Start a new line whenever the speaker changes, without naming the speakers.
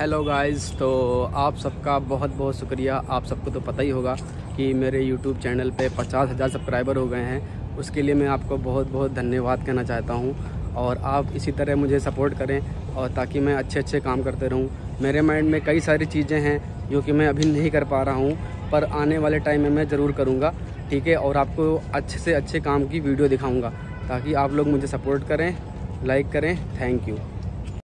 Hello guys तो आप सबका बहुत बहुत शुक्रिया। आप सबको तो पता ही होगा कि मेरे यूट्यूब चैनल पे पचास हज़ार सब्सक्राइबर हो गए हैं। उसके लिए मैं आपको बहुत बहुत धन्यवाद कहना चाहता हूँ। और आप इसी तरह मुझे सपोर्ट करें और ताकि मैं अच्छे अच्छे काम करते रहूँ। मेरे माइंड में कई सारी चीज़ें हैं जो कि मैं अभी नहीं कर पा रहा हूँ, पर आने वाले टाइम में मैं ज़रूर करूँगा, ठीक है? और आपको अच्छे से अच्छे काम की वीडियो दिखाऊँगा, ताकि आप लोग मुझे सपोर्ट करें लाइक करें। Thank you